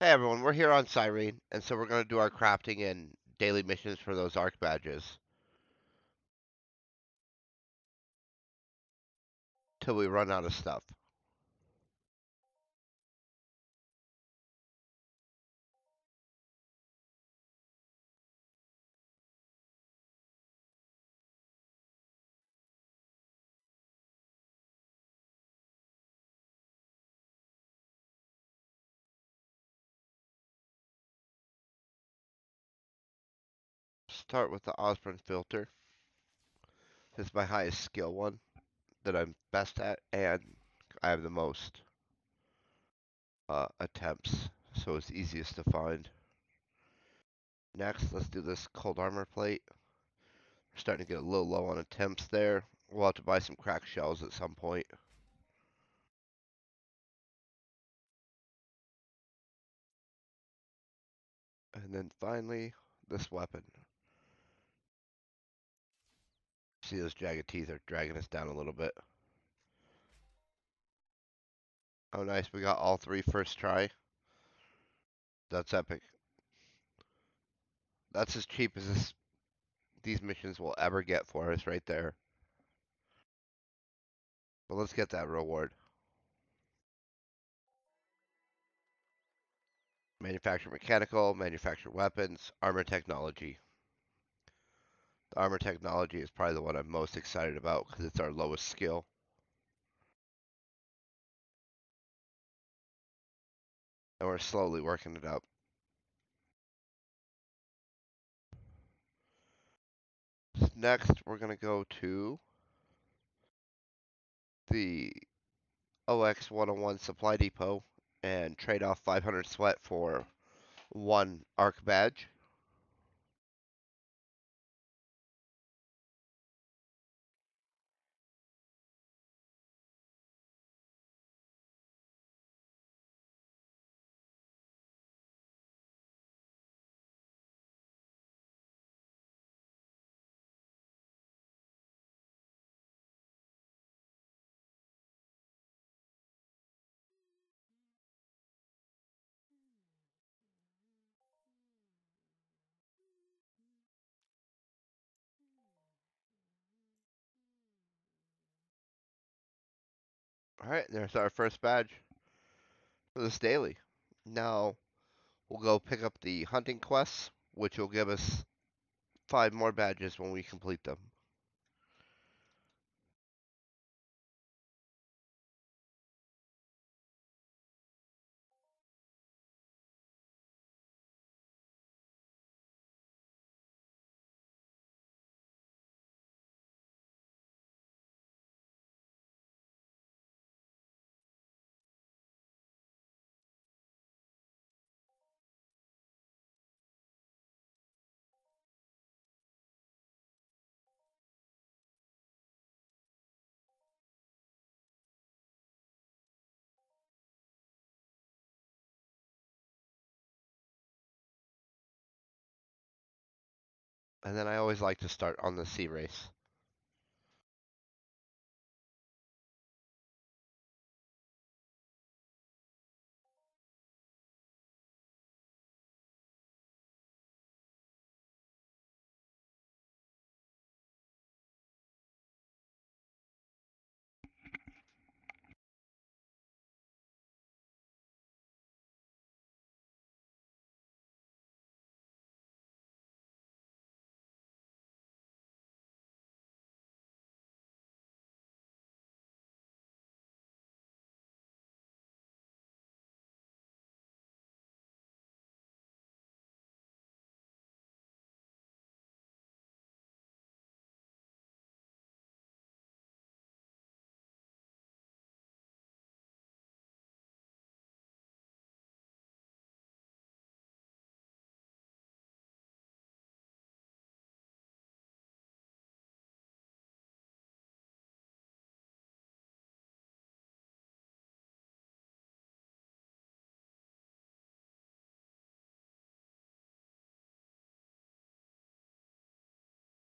Hey everyone, we're here on Cyrene, and so we're going to do our crafting and daily missions for those ARC badges. Till we run out of stuff. Start with the Ozpyn filter. Is my highest skill one that I'm best at, and I have the most uh, attempts, so it's easiest to find. Next, let's do this cold armor plate. We're starting to get a little low on attempts there. We'll have to buy some crack shells at some point. And then finally, this weapon. See those jagged teeth are dragging us down a little bit. Oh nice, we got all three first try. That's epic. That's as cheap as this these missions will ever get for us right there. But let's get that reward. Manufacture mechanical, manufacture weapons, armor technology. The armor technology is probably the one I'm most excited about because it's our lowest skill. And we're slowly working it up. Next, we're going to go to the OX 101 supply depot and trade off 500 sweat for one arc badge. Alright, there's our first badge for this daily. Now, we'll go pick up the hunting quests, which will give us five more badges when we complete them. And then I always like to start on the sea wraiths.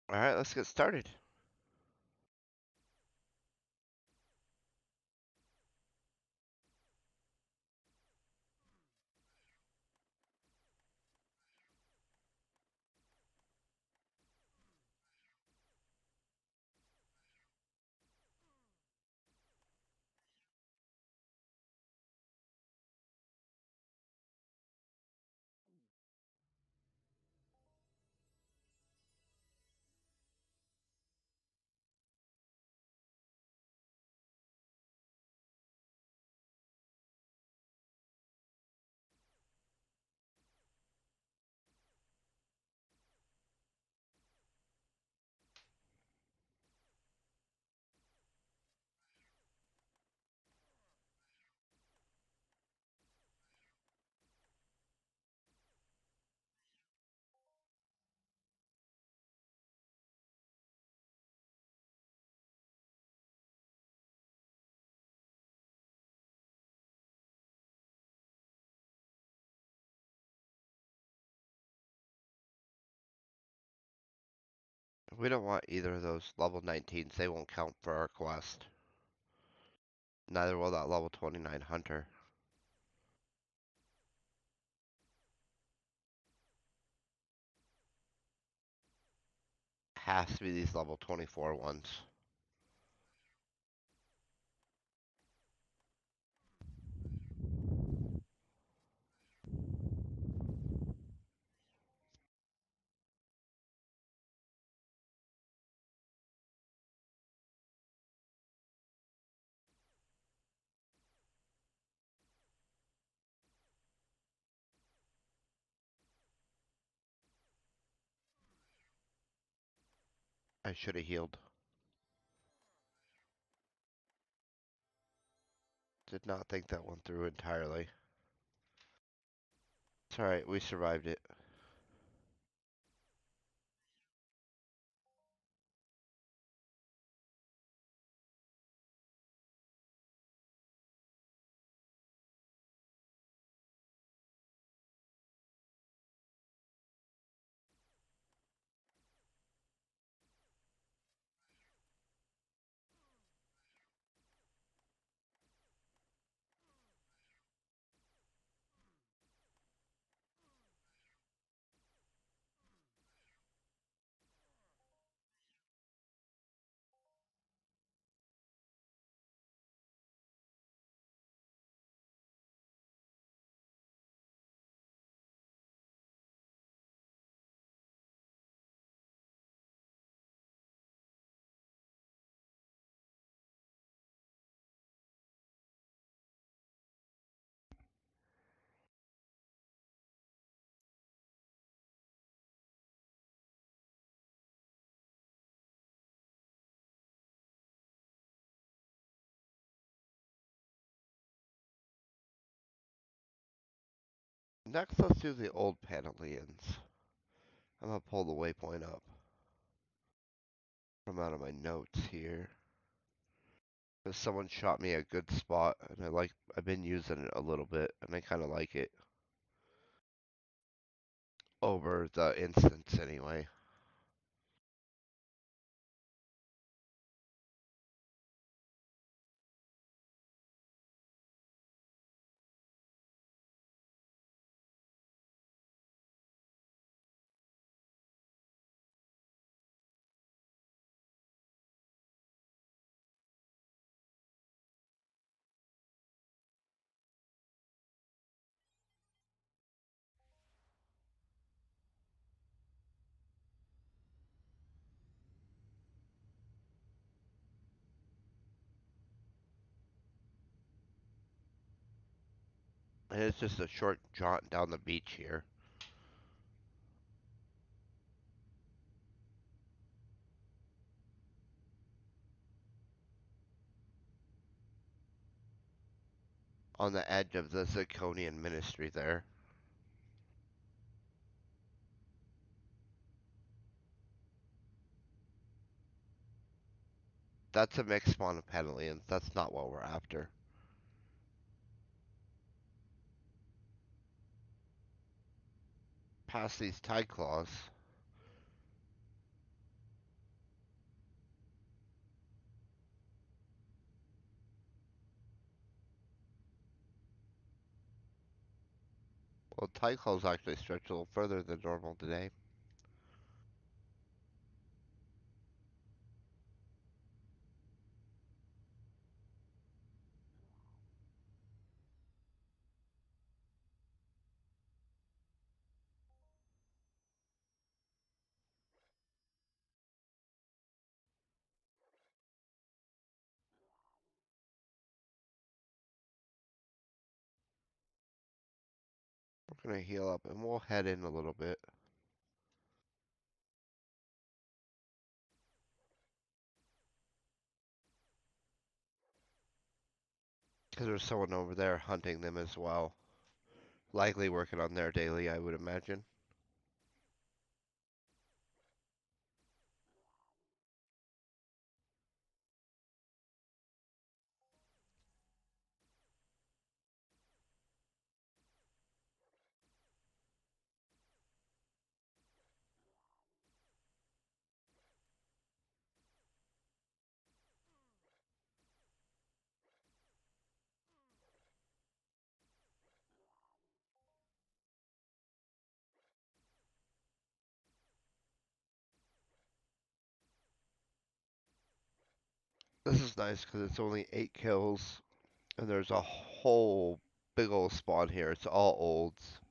Alright, let's get started. We don't want either of those level 19s. They won't count for our quest. Neither will that level 29 hunter. Has to be these level 24 ones. I should have healed. Did not think that one through entirely. It's alright, we survived it. Next, let's do the old Paneleons. I'm gonna pull the waypoint up. From out of my notes here. Cause someone shot me a good spot, and I like, I've been using it a little bit, and I kinda like it. Over the instance, anyway. And it's just a short jaunt down the beach here. On the edge of the Zirconian ministry there. That's a mixed spawn of Paneleons. That's not what we're after. Past these tide claws. Well, tide claws actually stretch a little further than normal today. We're gonna heal up and we'll head in a little bit. Because there's someone over there hunting them as well. Likely working on their daily, I would imagine. This is nice because it's only eight kills, and there's a whole big old spawn here. It's all olds.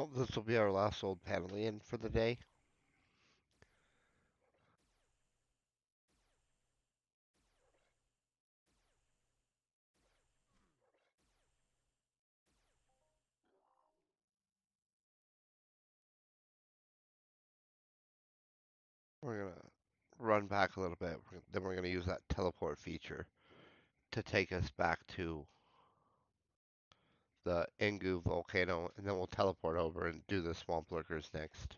Well, this will be our last old Paneleon for the day. We're gonna run back a little bit. Then we're gonna use that teleport feature to take us back to the Engu volcano, and then we'll teleport over and do the swamp lurkers next.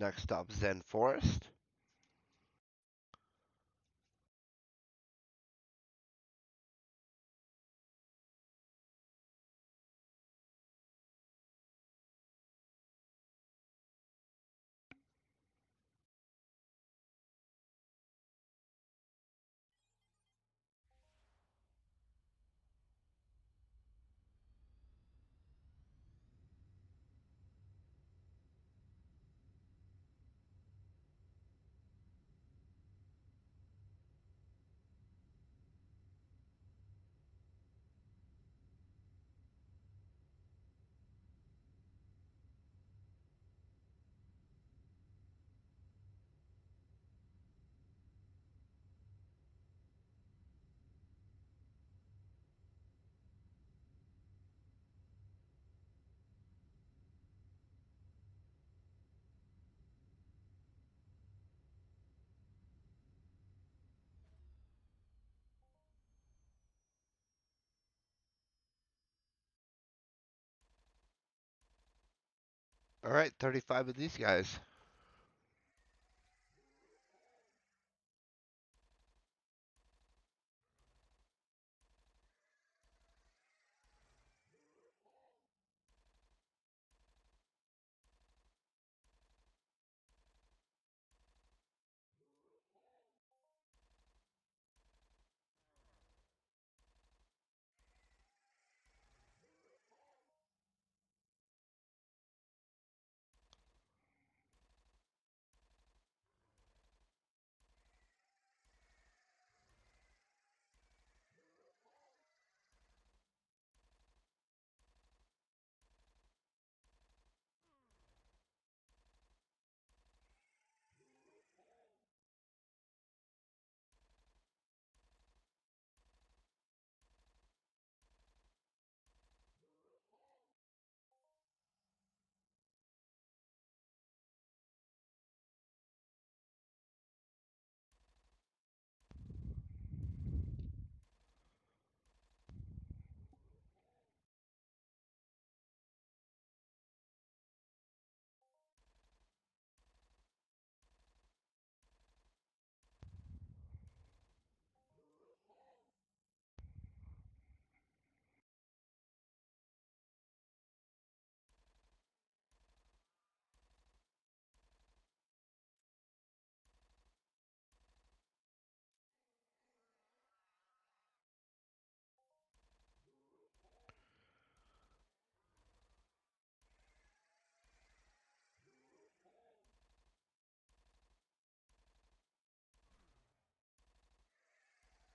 Next stop, Zen Forest. All right, 35 of these guys.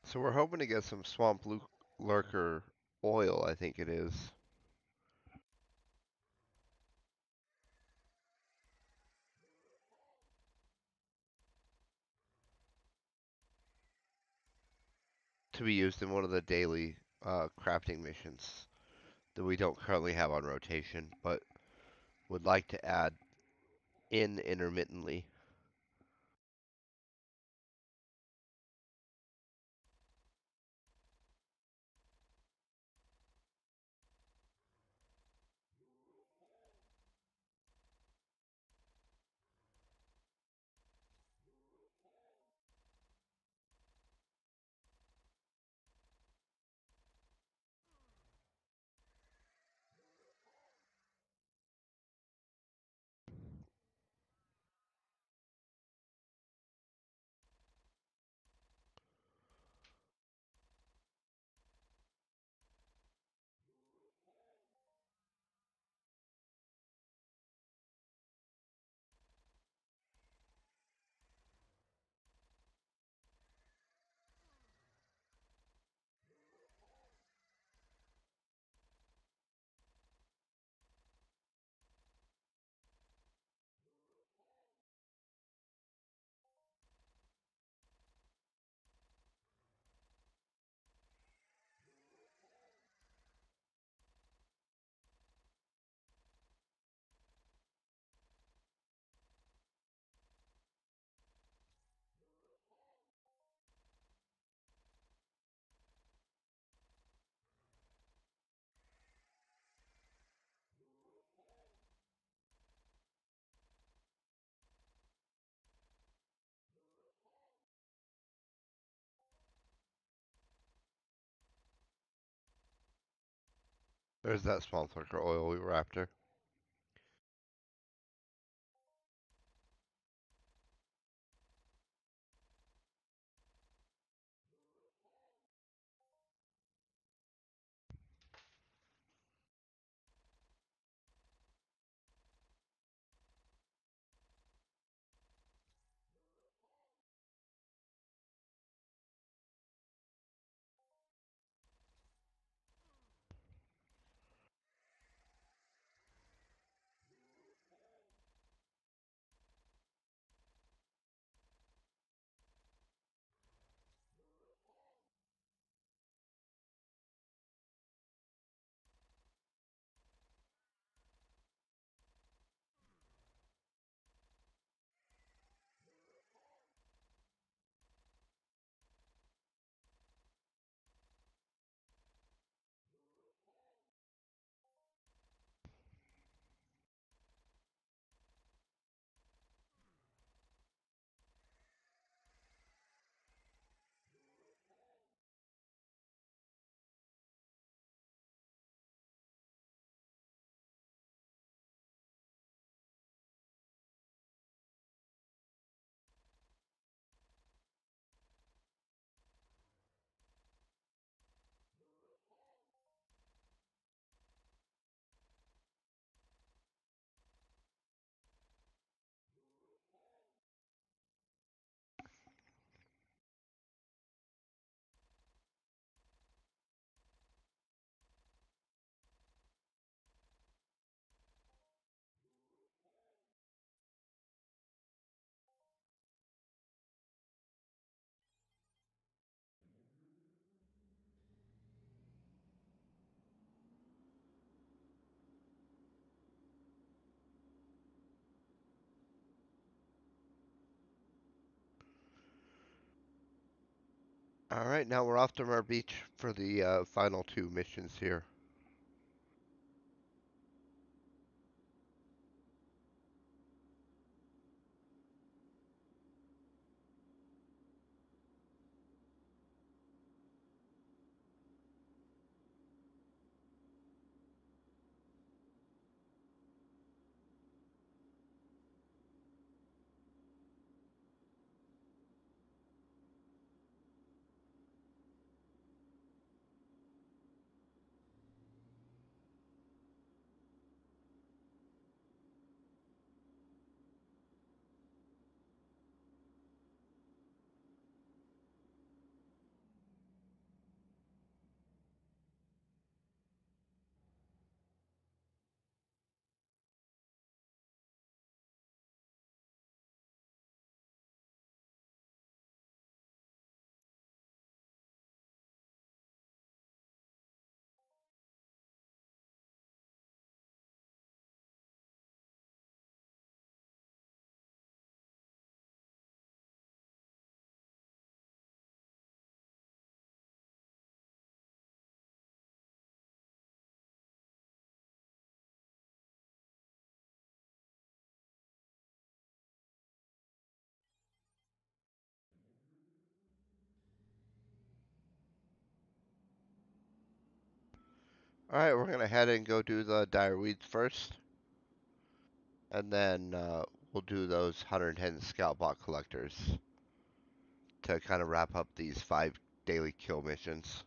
So we're hoping to get some swamp lu- lurker oil, I think it is. To be used in one of the daily uh, crafting missions that we don't currently have on rotation, but would like to add in intermittently. There's that swamp lurker oil we were after. All right, now we're off to Myrrh Beach for the uh, final two missions here. Alright, we're gonna head and go do the dire weeds first. And then uh, we'll do those 110 scout bot collectors to kind of wrap up these five daily kill missions.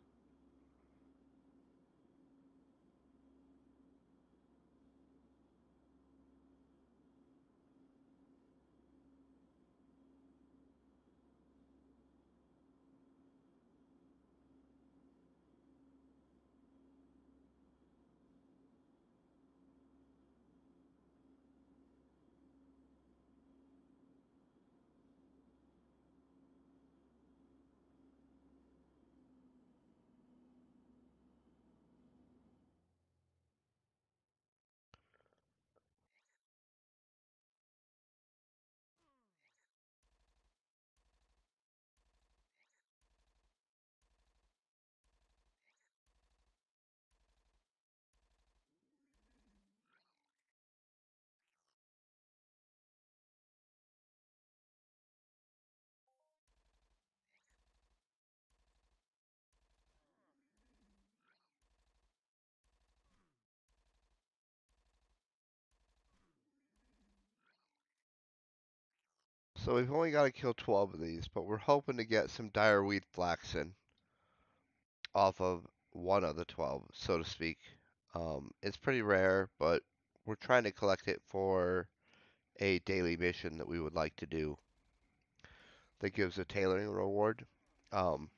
So we've only got to kill 12 of these, but we're hoping to get some dire weed flaxen off of one of the 12, so to speak. Um, it's pretty rare, but we're trying to collect it for a daily mission that we would like to do that gives a tailoring reward. Um,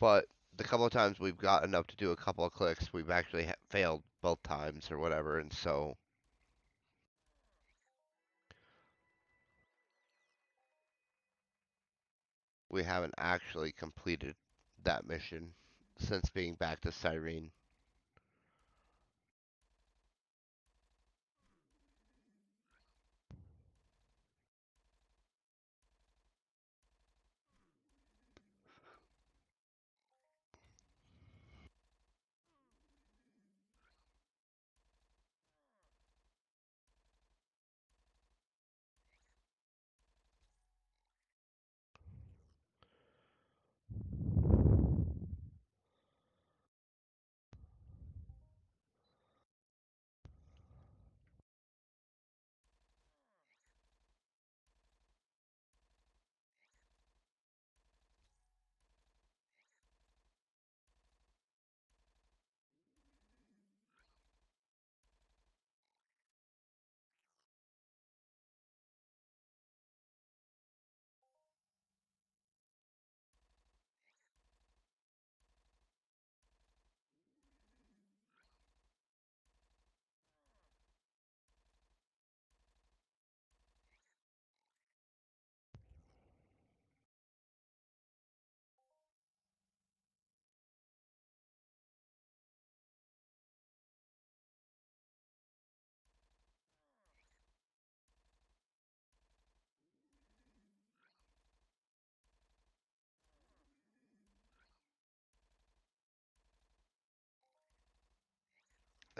but the couple of times we've got enough to do a couple of clicks, we've actually failed both times or whatever, and so we haven't actually completed that mission since being back to Cyrene.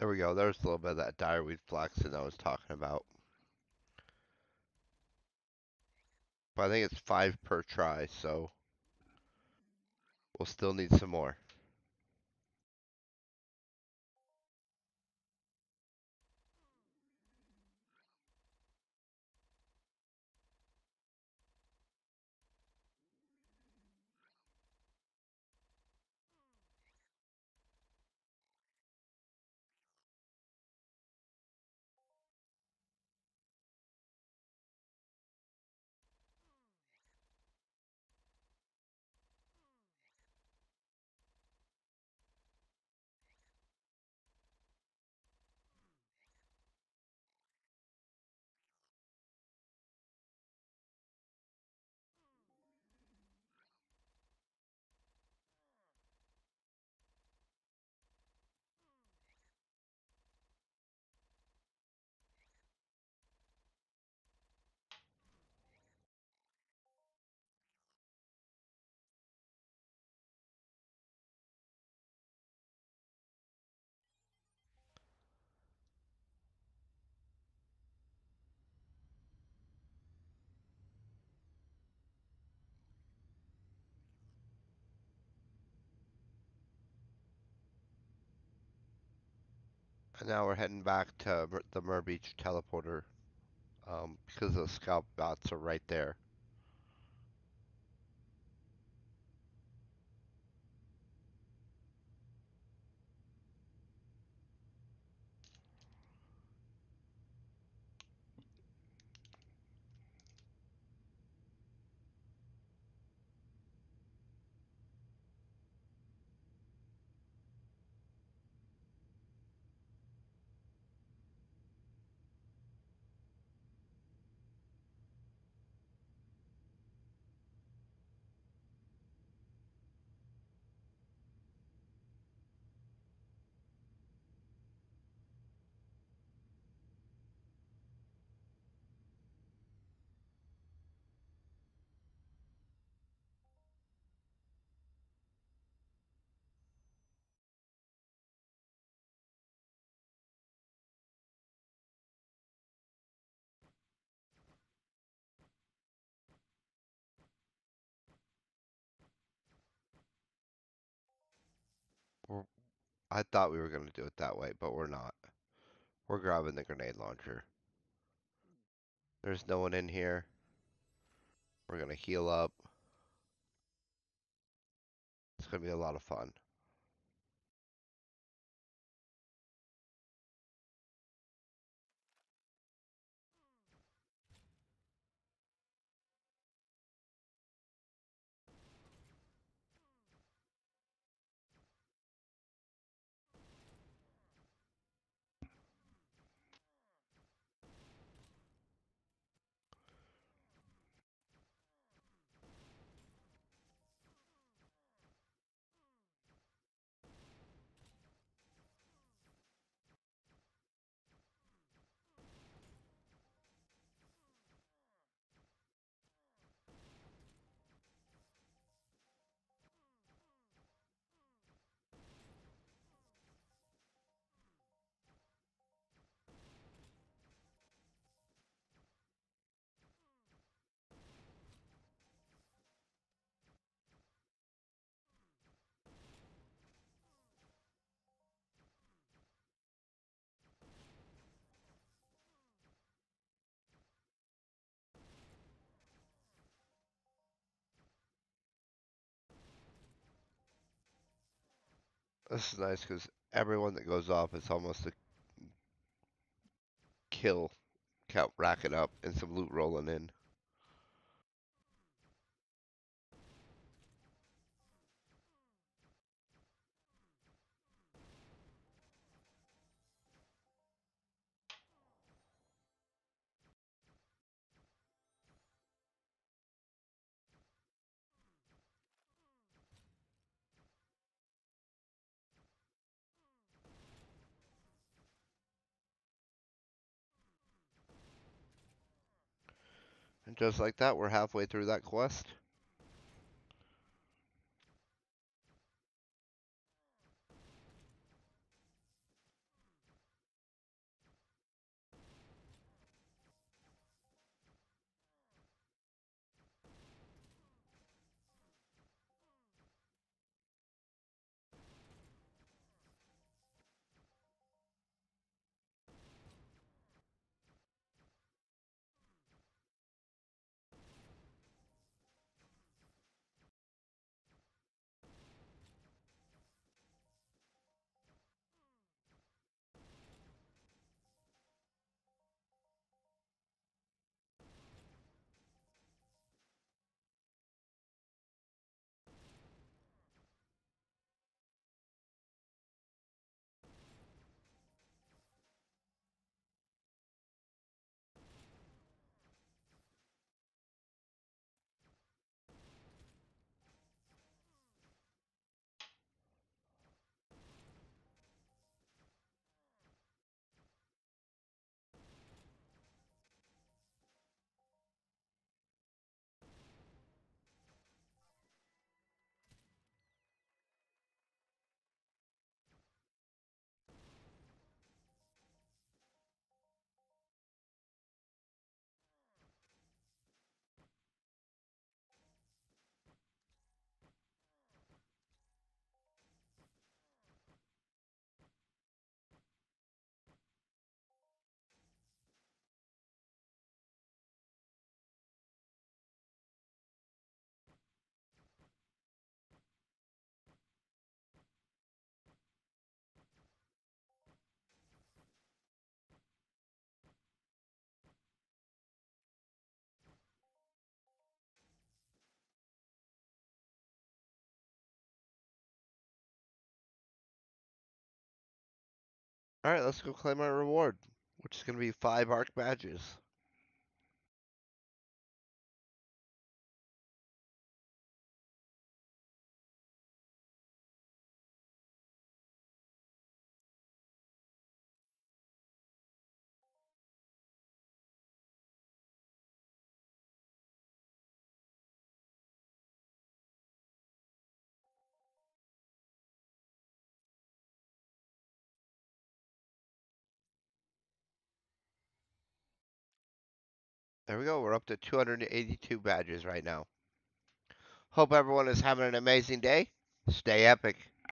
There we go. There's a little bit of that direweed flaxen I was talking about. But I think it's five per try, so we'll still need some more. And now we're heading back to the Mer Beach teleporter. Um, because the scout bots are right there. We're, I thought we were gonna do it that way, but we're not. We're grabbing the grenade launcher. There's no one in here. We're gonna heal up. It's gonna be a lot of fun. This is nice because everyone that goes off is almost a kill count racking up and some loot rolling in. And just like that, we're halfway through that quest. Alright, let's go claim our reward, which is going to be five arc badges. There we go. We're up to 282 badges right now. Hope everyone is having an amazing day. Stay epic.